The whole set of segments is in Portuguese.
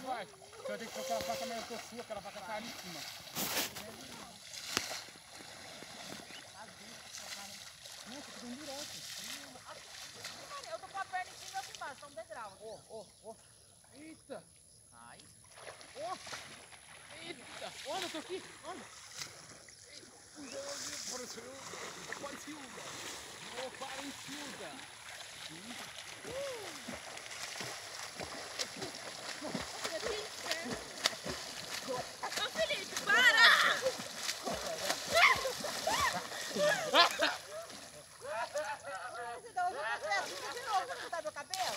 vai. Você vai ter que trocar a faca mais sua, aquela faca tá ali em cima. Você tá bem direto. Eu tô com a perna em cima e outra embaixo, tá um degrau. Ó, ó, ó. Eita. Ai. Ó. Eita. Olha, eu tô aqui. Olha. Pareceu. Parecilda. Ô, Parecilda. Ô Felipe, para! Senão eu vou fazer vou cortar meu cabelo.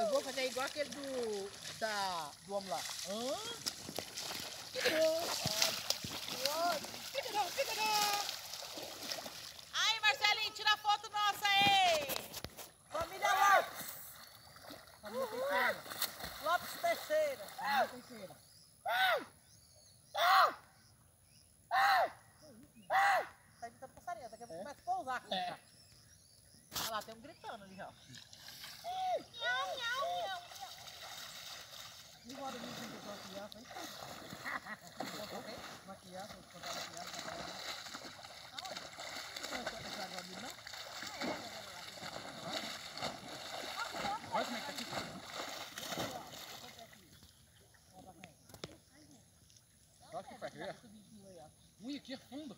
Eu vou fazer igual aquele do. Da, do homem lá. Ai, Marcelinho, tira a foto nossa aí! Família Lopes. Família Teixeira. Lopes Teixeira. Família Teixeira. Tá gritando passarinho, daqui a pouco começa a pousar aqui. Olha lá, tem um gritando ali, ó. Miau, miau, miau, miau. E o hora de vir com a criança, hein? Maquiagem, vou contar maquiagem. Não, não é água ali, não? Olha como é que tá aqui. Olha aqui Ui, aqui é fundo.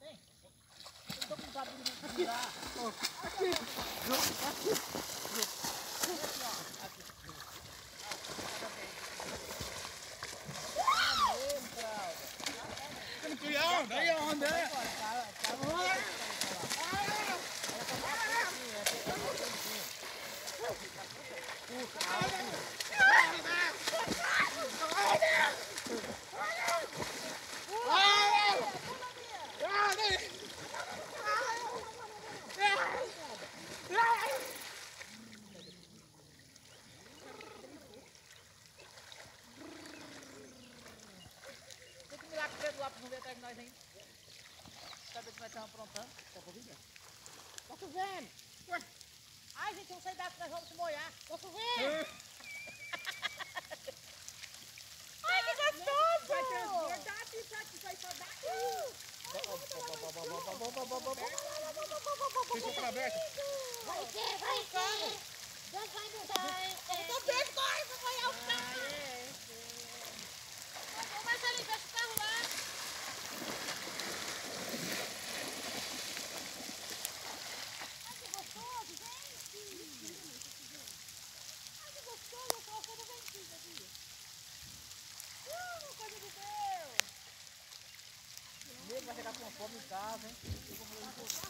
Eu tô com cabelo de virar. Tem que ir aonde? Aí aonde é? Lopes não veio atrás de nós ainda. Sabe o que nós estamos aprontando? Tá chovendo? Tá chovendo! Ai, gente, vamos sair daqui, nós vamos se molhar. Tá chovendo! Ai, que gostoso! Vai transbordar, pra que vai só daqui. Deixa pra aberto. Vai ter, vai ter! Vai nos dar! Eu tô perto, vai, vou molhar o carro! Ô, Marcelinho, deixa o carro lá. Ai, que gostoso, gente! Ai, que gostoso, eu tô achando ventinho aqui. Uh, coisa de Deus! O nego vai chegar com fome em casa, hein? Eu vou fazer isso.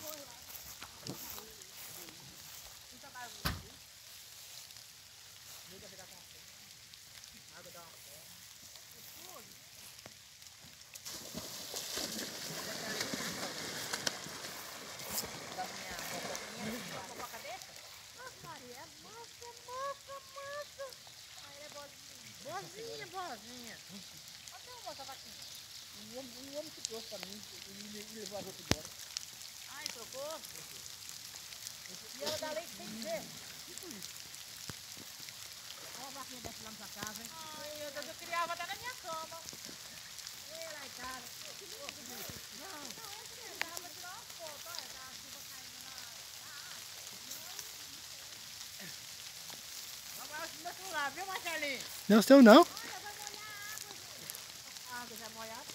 O nego vai chegar com fome. A água dá uma fome. Da minha fofoquinha. Fofoca dessa? Nossa, Maria, é massa, massa, massa. Aí é boazinha. Boazinha, boazinha. Onde tem uma moça vaquinha? Um homem, um homem que trouxe pra mim e levou a roupa embora. Ai, trocou? E ela dá leite sem dizer. Tipo isso. Olha a vaquinha dessa lá na sua casa, hein? Ai, meu Deus, eu criava até na minha cama. Ei, lá em casa. Que lindo. Não. Não, esse mesmo, dá pra tirar uma foto. Olha, tá a chuva caindo na... Vamos lá, meu celular, viu, Marcelinho? Não, seu não. Olha, vai molhar a água, gente. A água já é molhada?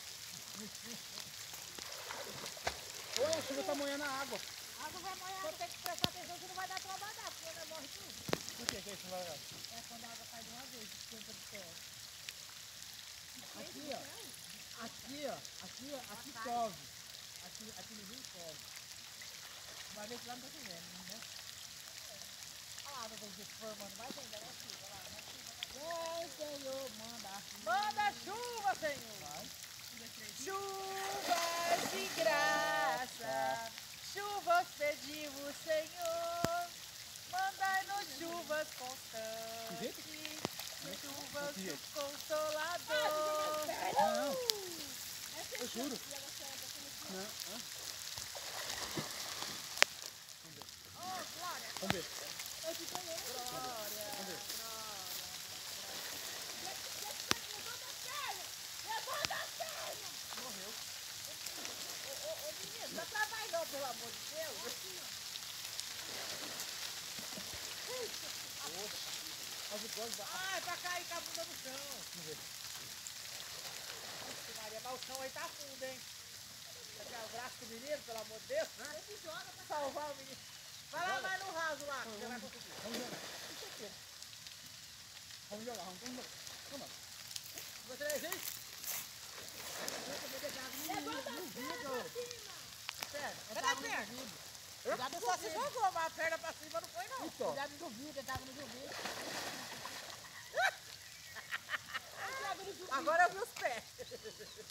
Olha, a chuva tá molhando a água. A água vai molhar. Só tem que prestar atenção que não vai dar trabalho, não, porque ela morre tudo. Por que que isso vai dar? É quando a água cai de uma vez, esquenta de terra. Aqui, ó. Aqui, ó. Aqui, ó. Aqui chove. Aqui, aqui no rio chove. Vai ver que lá não tá chovendo, né? Olha lá a água se formando mais ainda, né, filho? Olha lá, né? Vem, Senhor, manda a chuva. Manda chuva, Senhor. Chuvas de graça, chuvas pedimos, Senhor. Mandai-nos chuvas constantes, chuvas do Consolador. Não, eu juro. Não, ah. Oh, glória. Vamos ver. Glória. Vamos. Hã? pelo amor de Deus. Ah, é pra cair com a bunda no chão. Ixi, Maria, mas o chão aí tá fundo, hein? Pegar o braço do menino, pelo amor de Deus. Né? Salvar o menino. Vai lá mais no raso lá, que você vai conseguir. Vamos jogar. Vamos jogar, vamos vamos jogar. Vamos lá. Você vai ver? Sério, eu Cadê a perna? duvido. Você só se jogou, mas a perna pra cima não foi, não. Então, Cuidado no duvido, eu tava no duvido. Agora eu vi os pés.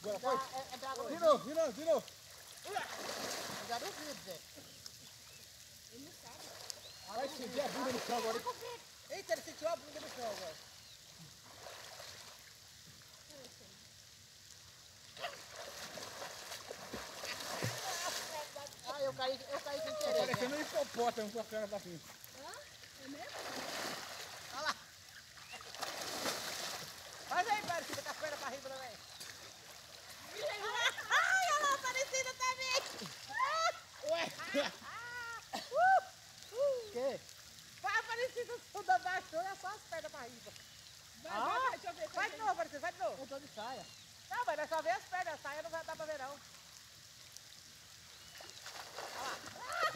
agora foi. É, é drago De novo, de novo, de novo. Cuidado no duvido, Zé. Vai sentir a bunda no chão agora. Eita, ele sentiu a bunda no chão agora. Caí, eu caí sem Tá querer. Zé. parecendo um hipopótamo com a perna pra cima. Faz aí, Mário, fica com as pernas pra riba também. Ai, olha lá, Aparecida também. Ué, O quê? Vai, Aparecida, tudo abaixou, é só as pernas pra riba. Vai, Ah, vai, vai, deixa eu ver. Vai de novo, Aparecida, vai de novo. Eu tô de saia. Não, mas é só ver as pernas, a saia não vai dar pra ver, não.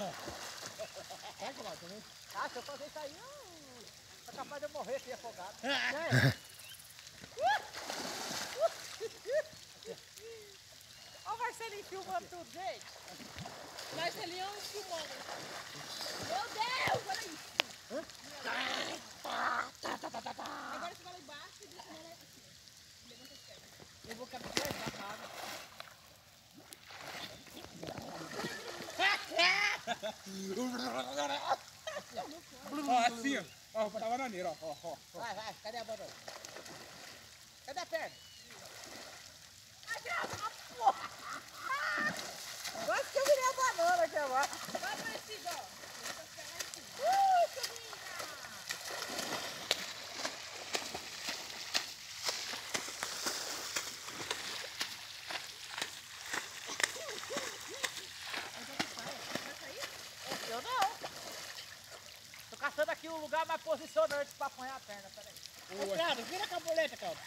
Vai colar também. Ah, se eu fazer isso aí, eu... é capaz de eu morrer aqui afogado. Olha o Marcelinho filmando tudo, gente. Marcelinho filmando. Meu Deus, olha isso. Agora você vai lá embaixo e deixa ela Eu vou cabeçar na água. Ó, assim, ó. Ó, vou botar a bananeira, ó. ó, ó. Vai, vai, cadê a banana? Cadê a perna? Quase que eu virei a banana aqui agora. Vai, Aparecida, ó. Uh, subida. Eu não. Tô caçando aqui um lugar mais posicionante pra apanhar a perna, peraí. Ô, vira a cabuleta, Claudio.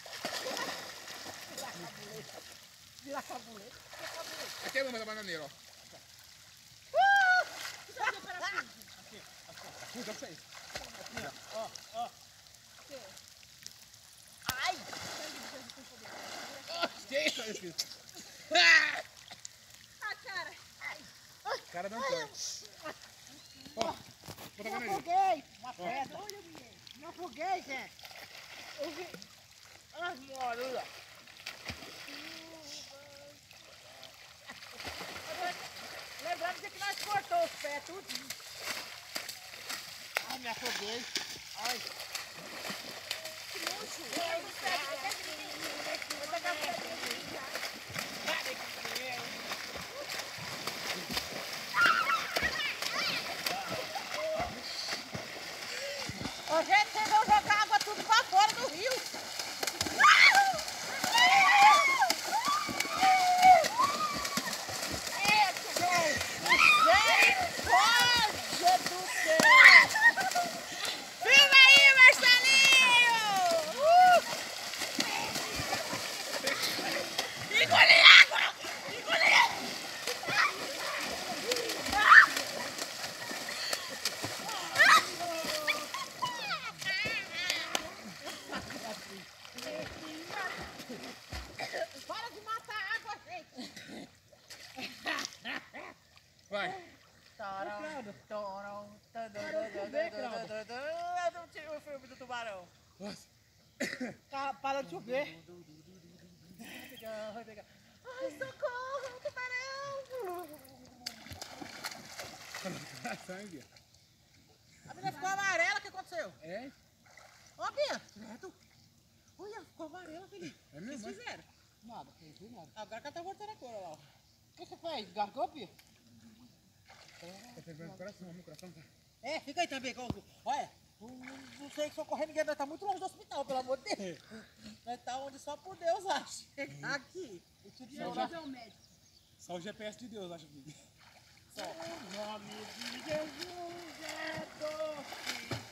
Vira a cabuleta. Vira a cabuleta. Vira a cabuleta. Aqui é a da bananeira, ó. Puxa, isso aí. Ó, ó. Ai! Que isso? Ah, cara. Cara não quer. Me afoguei. Uma pedra. Me afoguei, Zé. Eu vi. Ai, moruda. Lembrando de que nós cortou os pés, tudo. Ai, me afoguei. Ai. Ô, gente, vocês vão jogar água tudo pra fora do rio. Misericórdia do céu! Filma aí, Marcelinho! Uh! Engole água! Engole! Para de matar a água, gente! Vai. Torão, torão, Eu não tive o filme do tubarão. Nossa. Tá, para de chover. Ai, socorro, tubarão! Sangue. A menina ficou amarela, o que aconteceu? É? Ó, Bia. Reto. Olha, ficou amarela, Felipe. É O que mesmo? vocês é? fizeram? Nada, não fiz nada. Agora que ela tá voltando a cor, olha lá. ó. O que você fez? Gargou, Pia? Tá pegando o coração, meu coração tá. É, fica aí também. Olha, não, não- não sei socorrer ninguém, nós tá muito longe do hospital, pelo amor de Deus. Nós tá onde só por Deus acha. Chegar aqui. Eu tive Só, que orar. G... Só o GPS de Deus, acho que. Só. O nome de Jesus é doce.